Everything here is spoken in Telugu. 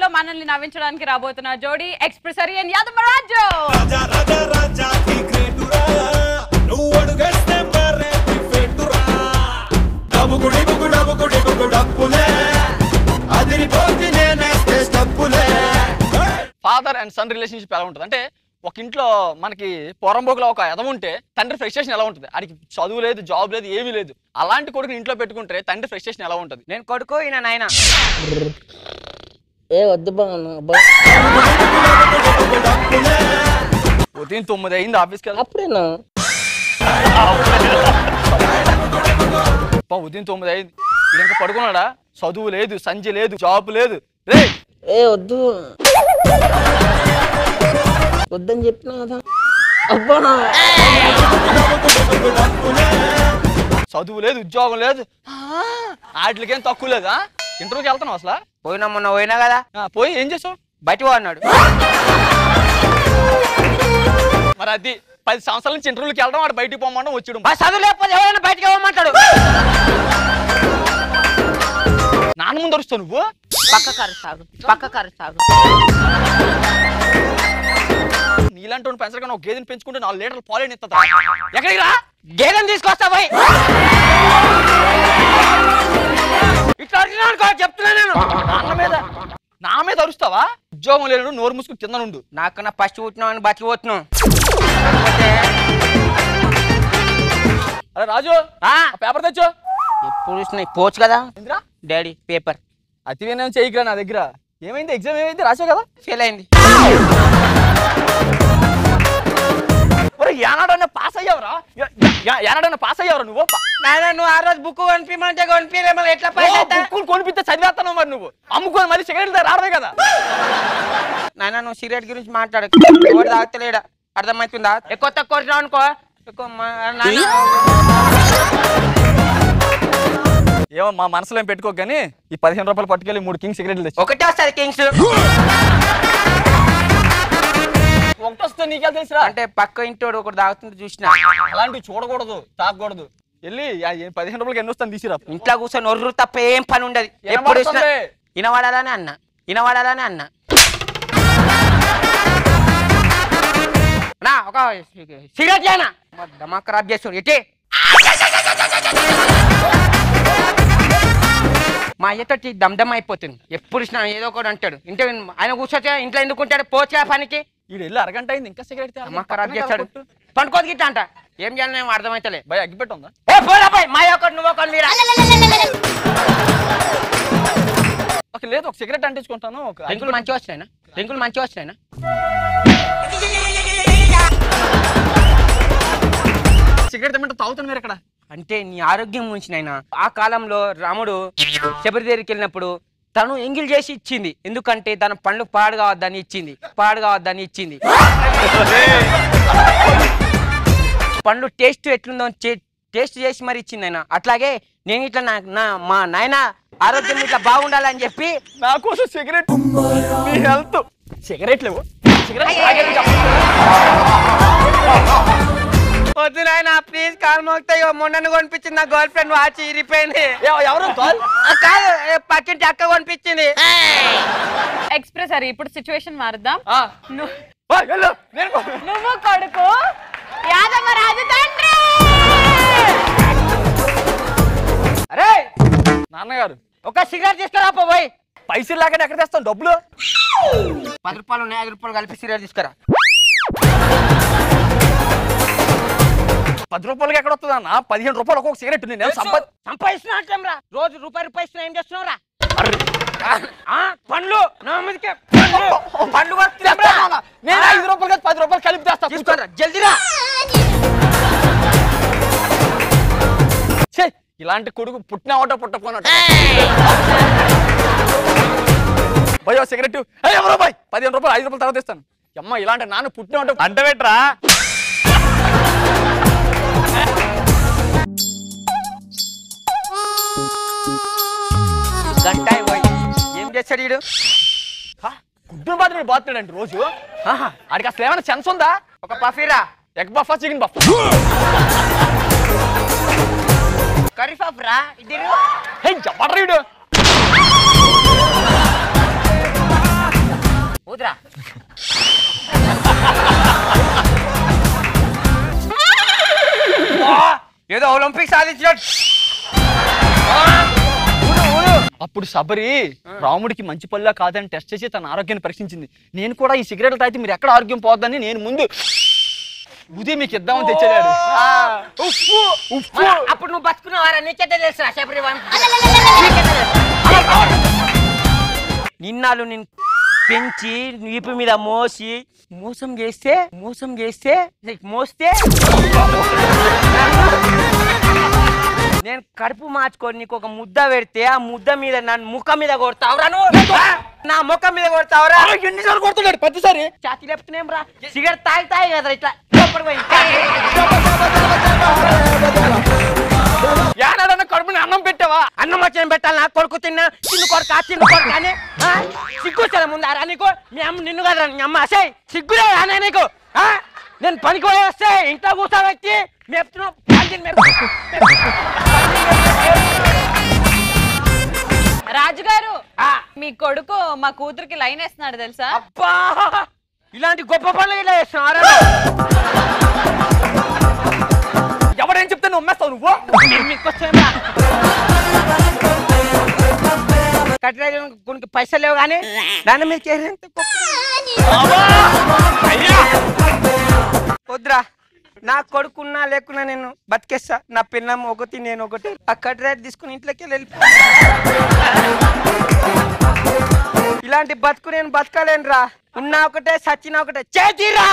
లో మనల్ని నవ్వించడానికి రాబోతున్న జోడీ ఎక్స్ప్రెసరియన్ Yadavaraju. Raja father and son relationship ఎలా ఉంటుంది? అంటే ఒక ఇంట్లో మనకి పొరంబోకులో ఒక ఎదవ ఉంటే తండ్రి ఫ్రస్ట్రేషన్ ఎలా ఉంటుంది? ఆడికి చదువు లేదు జాబ్ లేదు ఏమీ లేదు. అలాంటి కొడుకుని ఇంట్లో పెట్టుకుంటే తండ్రి ఫ్రస్ట్రేషన్ ఎలా ఉంటుంది? నేను కొడుకు ఈయన నాయన. ఏ వద్దు బాగున్నా ఉదయం తొమ్మిది అయింది ఆఫీస్కి అప్పుడేనా? అబ్బా, ఉదయం తొమ్మిది అయింది. ఈడు ఇంకా పడుకున్నాడా? చదువు లేదు సంజయ్ లేదు జాబ్ లేదు. రే ఏ వద్దు. వద్దని చెప్పినా కదా. అబ్బా చదువు లేదు ఉద్యోగం లేదు. వాటికేం తక్కువ లేదా? ఇంటర్వ్యూకి వెళ్తున్నావు అసలు? పోయినా మొన్న పోయినా కదా? పోయి ఏం చేసావు? బయట అన్నాడు. మరి అది పది సంవత్సరాల నుంచి ఇంటర్వ్యూకి వెళ్ళడం వాడు బయటికి పోమండం వచ్చాడు. చదువు లేకపోతే ఎవరైనా బయటకు ఇవ్వమంటాడు నాన్న ముందు అరుస్తావు నువ్వు? పక్క కరు సాగు పక్క కరు సాగు. నీలాంటి వాడిని పెంచడం ఒక గేదెని పెంచుకుంటే నాలుగు లీటర్లు పాలేని ఇస్తా ఎక్కడికి రా? గేదెని తీసుకొస్తా పోయి. నేను నాన్న మీద నా మీద అరుస్తావా? ఉద్యోగం లేడు నోరు మూసుకుని కింద నుండు నాకన్నా ఫస్ట్ పుట్టినావు అని బతికి పోతున్నావు. అరే రాజు ఆ, పేపర్ తెచ్చు ఎప్పుడు చూసినా పోవచ్చు కదా? Daddy paper. అతి వినయం చేయకురా నా దగ్గర. ఏమైంది? ఎగ్జామ్ ఏమైంది? రాసావు కదా? ఫెయిల్ అయింది. ఏనాడన్నా పాస్ అయ్యావరా? ఏనాడన్నా పాస్ అయ్యావరా నువ్వు? నాయన నువ్వు ఆ రోజు బుక్ కొనిపిమంటే కొనిపించలే మళ్ళీ ఎట్లా? బుక్కులు కొనిపిస్తే చదివేస్తాను మరి నువ్వు. అమ్ముకొని మళ్ళీ సిగరెట్ రావడమే కదా. నాయన నువ్వు సిగరెట్ గురించి మాట్లాడు. ఎవరు తాగుతలేడా? అర్థమవుతుందా ఎక్కువ తక్కువ అనుకో. ఎక్కువ ఏమో మా మనసులో ఏం పెట్టుకో కానీ ఈ పదిహేను రూపాయలు పట్టుకెళ్ళి మూడు కింగ్ సిగరెట్లు తెచ్చు ఒకటే వస్తుంది కింగ్స్. ఒకటి వస్తే నీకే తెలుసురా? అంటే పక్క ఇంటోడు ఒకటి తాగుతుంటే చూసిన. అలాంటివి చూడకూడదు తాగకూడదు. వెళ్ళి పదిహేను రూపాయలకి ఎన్ని వస్తాను తీసిరా. ఇంట్లో కూర్చొని ఒర్రు తప్ప ఏం పని ఉండదు. ఎప్పుడు వినవాడాలని అన్న వినవాడాలని అన్న. నా ఒక సిగరెట్ చేయనా దమా ఖరాబ్ చేస్తాడు ఎట్టి? మా అయ్యతోటి దమ్దమ్ అయిపోతుంది. ఎప్పుడు చూసినా ఏదో ఒకటి అంటాడు. ఇంట్లో ఆయన కూర్చోతే ఇంట్లో ఎందుకుంటాడు పోచా పనికి. ఈడు వెళ్ళి అరగంట అయింది ఇంకా సిగరెట్ ఖరాబ్ చేస్తాడు పండుకోదు గిట్ట అంట. ఏం చేయాలి నేను అర్థమైతలే. భయ అగ్గిపెట్టి ఉందా పోరా మా ఒకటి నువ్వు ఒకటి మీరా? ఒక లేదు ఒక సిగరెట్ అంటించుకుంటాను ఒక రింకులు మంచిగా వచ్చినాయినా రింకులు మంచిగా వచ్చినాయినా సిగరెట్ తెమ్మంటే తాగుతాను మీరు ఇక్కడ. అంటే నీ ఆరోగ్యం గురించి నాయనా ఆ కాలంలో రాముడు శబరి దగ్గరికి వెళ్ళినప్పుడు తను ఎంగిల్ చేసి ఇచ్చింది. ఎందుకంటే తన పండ్లు పాడు కావద్దని ఇచ్చింది. పాడు కావద్దని ఇచ్చింది. పండ్లు టేస్ట్ ఎట్లుందో టేస్ట్ చేసి మరి ఇచ్చింది ఆయన. అట్లాగే నేను ఇట్లా నా నా- మా నాయన ఆరోగ్యం ఇట్లా బాగుండాలని చెప్పి నా కోసం సిగరెట్ మీ హెల్త్. సిగరెట్ లేవు. వద్దు నాయన ప్లీజ్ కాలు మోగుతాయి మొన్న కొనిపించింది నా గర్ల్ ఫ్రెండ్ వాచ్ ఇరిపోయింది. ఎవరు కాదు పక్కింటి అక్క కొనిపించింది. ఎక్స్ప్రెసరీ ఇప్పుడు సిచ్యువేషన్ మారుద్దాం. నువ్వు కొడుకు యాదవరాజు తండ్రి! అరే నాన్నగారు ఒక సిగరెట్ తీసుకురా పోయి. పైసలు లేకుండా ఎక్కడ తెస్తాను డబ్బులు? పది రూపాయలు ఉన్నాయి ఐదు రూపాయలు కలిపి సిగరెట్ తీసుకురా. పది రూపాయలకి ఎక్కడ వస్తుంది అన్న? పదిహేను రూపాయలు ఒక్కొక్క సిగరెట్ నేను సంపత్ సంపాదిస్తున్నా రోజు రూపాయి రూపాయి ఇస్తున్నా ఏం చేస్తున్నావురా ఆ, పండ్లు నా మీదకే పండ్లు. పండ్లు. నేను ఐదు రూపాయలు కాదు పది రూపాయలు కలిపి తెస్తా తీసుకోరా జల్దీరా ఛే, ఇలాంటి కొడుకు పుట్టిన ఒకటో పుట్టపోనట్టు భయో సిగరెట్ ఎవరో బాయ్ పదిహేను రూపాయలు ఐదు రూపాయలు తర్వాత ఇస్తాను. అమ్మ ఇలాంటి నాన్న పుట్టిన ఒకటో అంట ఏం చేస్తాడు వీడు గుడ్డు బాత్రూమ్ బాతున్నాడు రోజు? ఆహా, ఆడికి అసలు ఏమైనా సెన్స్ ఉందా? ఒక పఫీరా ఎగ్ బఫా చికెన్ బఫా కర్రీ పఫ్ రా ఇది చెప్పడరా వీడు. వద్దురా ఏదో ఒలింపిక్ సాధించినట్టు అప్పుడు శబరి రాముడికి మంచి పళ్ళ కాదని టెస్ట్ చేసి తన ఆరోగ్యాన్ని పరీక్షించింది. నేను కూడా ఈ సిగరెట్లు తాగితే మీరు ఎక్కడ ఆరోగ్యం పోద్దని నేను ముందు ఉదయం మీకు ఇద్దామని తెచ్చాడు ఉప్పు ఉప్పు. మరి అప్పుడు నువ్వు బతుకున్నావారా నీకెట్ట తెలుసు. శబరి నిన్నాళ్ళు నేను పెంచి వీపు మీద మోసి మోసం చేస్తే మోసం చేస్తే మోస్తే. నేను కడుపు మార్చుకొని నీకు ఒక ముద్ద పెడితే ఆ ముద్ద మీద నన్ను ముఖం మీద కొడతావురా నువ్వు? నా ముఖం మీద కొడతావురా? ఎన్నిసార్లు కొడుతున్నాడు? ప్రతిసారి? ఛాతీ లేపుతున్నాం రా. సిగరెట్ తాగి తాగి కదా ఇట్లా కడుపుని అన్నం పెట్టావా? అన్నం వచ్చిన పెట్టాలి నా కొడుకు తిన్నా. చిన్ను కొడుకు చిన్ను కొడుకు అని? సిగ్గు చాలా ముందు? అరా నీకు మీ అమ్మ నిన్ను కదా మీ అమ్మ. అసే సిగ్గులే అనే నీకు? నేను పనికి వస్తే ఇంట్లో కూర్చో వ్యక్తి మేపుతున్నావు. రాజుగారు ఆ, మీ కొడుకు మా కూతురికి లైన్ వేస్తున్నాడు తెలుసా? అబ్బా! ఇలాంటి గొప్ప పనులు ఇలా చేస్తున్నారా ఎవడేం చెప్తే నువ్వు నువ్వు? మీరు. కట్టడానికి కొనికి పైసలు లేవు కానీ దాని మీద చేరేంత వద్దురా. నా కొడుకున్నా లేకున్నా నేను బతికేస్తా. నా పిన్నం ఒకటి నేను ఒకటి. ఆ కట్రేట్ తీసుకుని ఇంట్లోకి వెళ్ళి ఇలాంటి బతుకు నేను బతకలేను రా ఉన్నా ఒకటే సచ్చినా ఒకటే. చేతిరా!